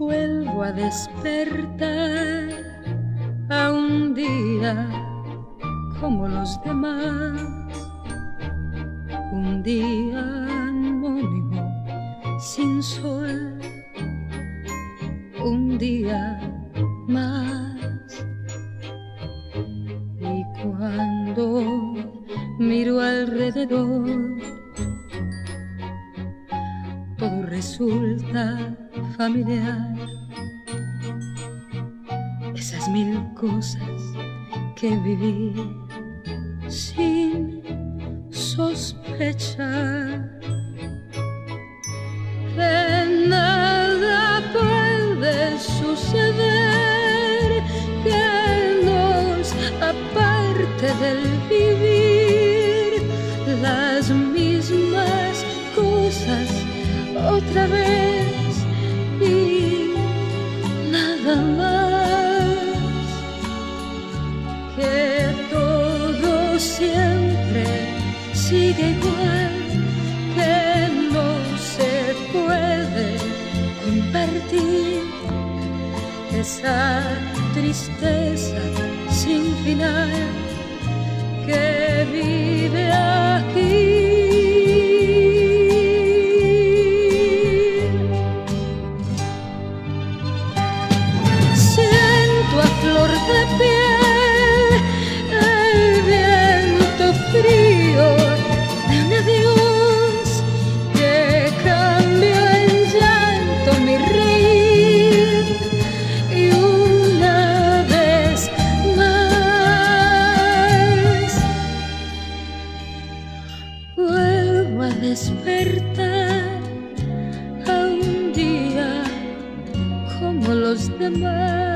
vuelvo a despertar a un día como los demás, un día anónimo sin sol, un día más. Y cuando miro alrededor, resulta familiar. Esas mil cosas que viví sin sospechar. Que nada puede suceder que nos aparte del vivir esa tristeza sin final que despertar a un día como los demás.